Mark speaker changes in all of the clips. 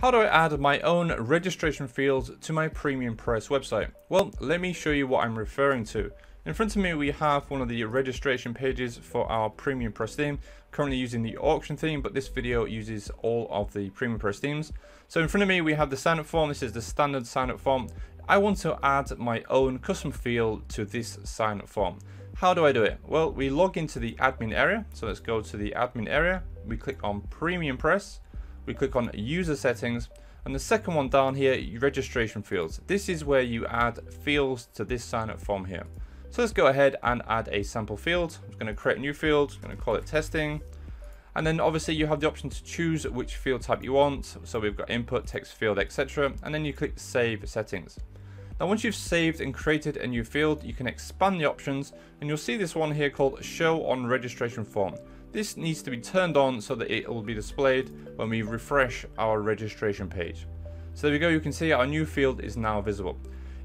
Speaker 1: How do I add my own registration field to my PremiumPress website? Well, let me show you what I'm referring to. In front of me we have one of the registration pages for our PremiumPress theme. Currently using the auction theme, but this video uses all of the PremiumPress themes. So in front of me we have the sign up form. This is the standard sign up form. I want to add my own custom field to this sign up form. How do I do it? Well, we log into the admin area. So let's go to the admin area. We click on PremiumPress we click on user settings and the second one down here registration fields. This is where you add fields to this sign up form here. So let's go ahead and add a sample field. I'm going to create a new field i'm going to call it testing. And then obviously you have the option to choose which field type you want. So we've got input text field etc and then you click save settings. Now once you've saved and created a new field you can expand the options and you'll see this one here called show on registration form this needs to be turned on so that it will be displayed when we refresh our registration page. So there we go, you can see our new field is now visible.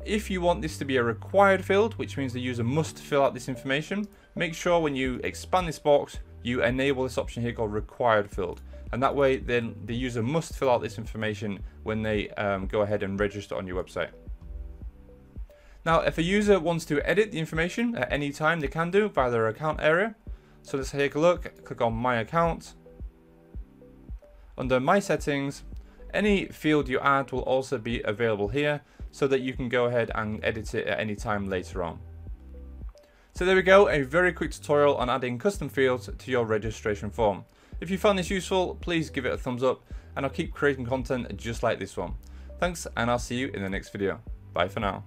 Speaker 1: If you want this to be a required field, which means the user must fill out this information, make sure when you expand this box, you enable this option here called required field. And that way then the user must fill out this information when they um, go ahead and register on your website. Now, if a user wants to edit the information at any time, they can do via their account area. So let's take a look, click on my account. Under my settings, any field you add will also be available here so that you can go ahead and edit it at any time later on. So there we go, a very quick tutorial on adding custom fields to your registration form. If you found this useful, please give it a thumbs up and I'll keep creating content just like this one. Thanks and I'll see you in the next video. Bye for now.